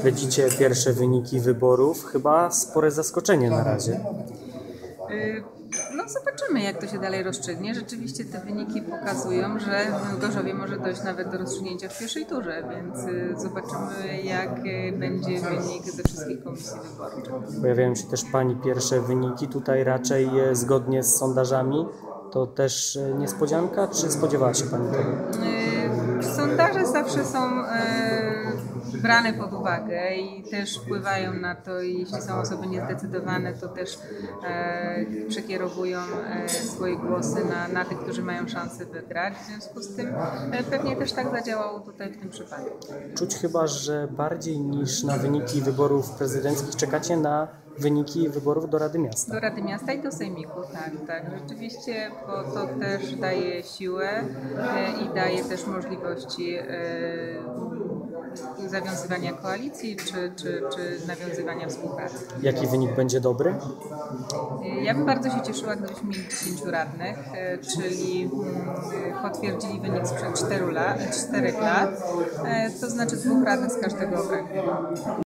Śledzicie pierwsze wyniki wyborów. Chyba spore zaskoczenie na razie. Y, No zobaczymy, jak to się dalej rozstrzygnie. Rzeczywiście te wyniki pokazują, że w Gorzowie może dojść nawet do rozstrzygnięcia w pierwszej turze, więc y, zobaczymy, jak y, będzie wynik ze wszystkich komisji wyborczych. Pojawiają się też Pani pierwsze wyniki. Tutaj raczej e, zgodnie z sondażami. To też e, niespodzianka, czy spodziewała się Pani tego? Sondaże zawsze są y, brane pod uwagę i też wpływają na to, i jeśli są osoby niezdecydowane, to też e, przekierowują e, swoje głosy na, na tych, którzy mają szansę wygrać. W związku z tym e, pewnie też tak zadziałało tutaj w tym przypadku. Czuć chyba, że bardziej niż na wyniki wyborów prezydenckich czekacie na wyniki wyborów do Rady Miasta. Do Rady Miasta i do Sejmiku, tak, tak. Rzeczywiście, bo to też daje siłę e, i daje też możliwości e, zawiązywania koalicji czy, czy, czy nawiązywania współpracy. Jaki wynik będzie dobry? Ja bym bardzo się cieszyła, gdybyśmy mieli 10 radnych, e, czyli mm, potwierdzili wynik sprzed 4 lat, 4 lat, e, to znaczy dwóch radnych z każdego okręgu.